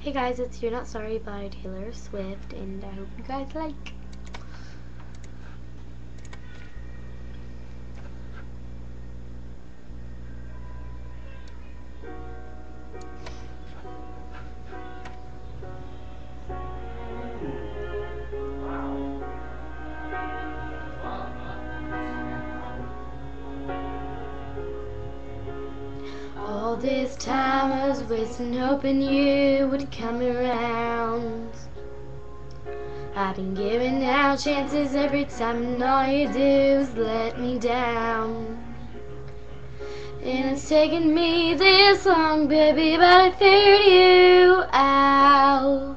Hey guys, it's You're Not Sorry by Taylor Swift, and I hope you guys like. This time I was wasting hoping you would come around. I've been giving out chances every time and all you do is let me down. And it's taken me this long, baby, but I figured you out.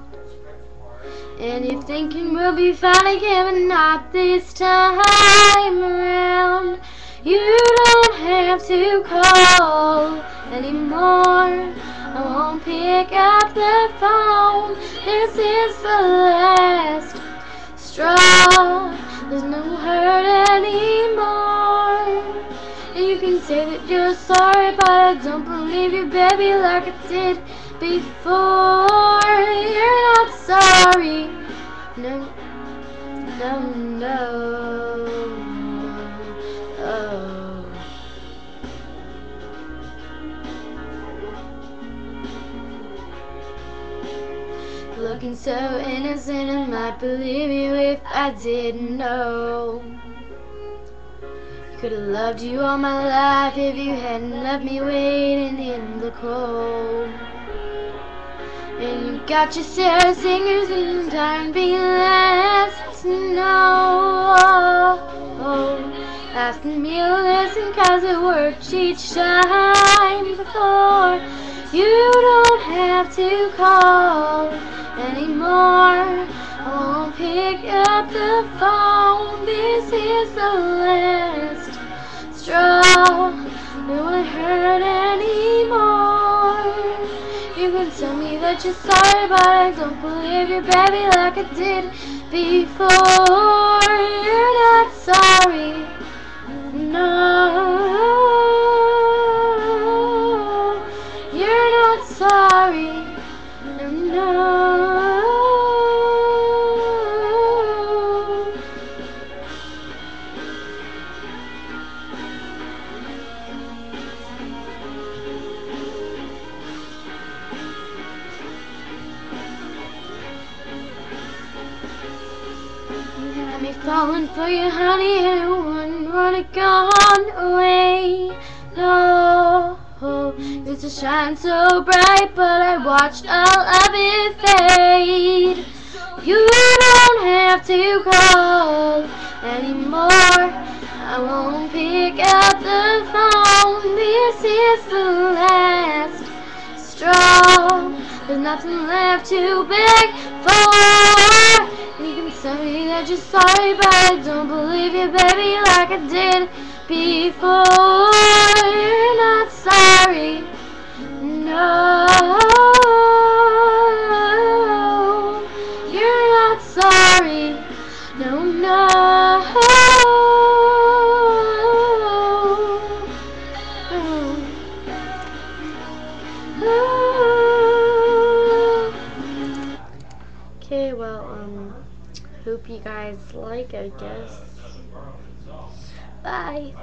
And you're thinking we'll be fine again, but not this time around. You don't have to call anymore. I won't pick up the phone. This is the last straw. There's no hurt anymore. And you can say that you're sorry, but I don't believe you, baby, like I did before. You're not sorry. No, no, no. Looking so innocent, I might believe you if I didn't know. Could've loved you all my life if you hadn't left me waiting in the cold. And you got your Sarah singers and time being last to know. Asking me to listen cause it worked each time before. You don't have to call anymore. Won't pick up the phone. This is the last straw. It won't hurt anymore. You can tell me that you're sorry, but I don't believe you, baby, like I did before. You're not sorry. No, you're not sorry. You got me falling for you, honey, and I wouldn't want it gone away. No, used to shine so bright, but I watched all of it fade. You don't have to call anymore. I won't pick up the phone. This is the last straw. There's nothing left to beg for. Tell me that you're sorry, but I don't believe you, baby, like I did before. You're not sorry. No. You're not sorry. No, no. Okay, well, um, hope you guys like, I guess. Bye.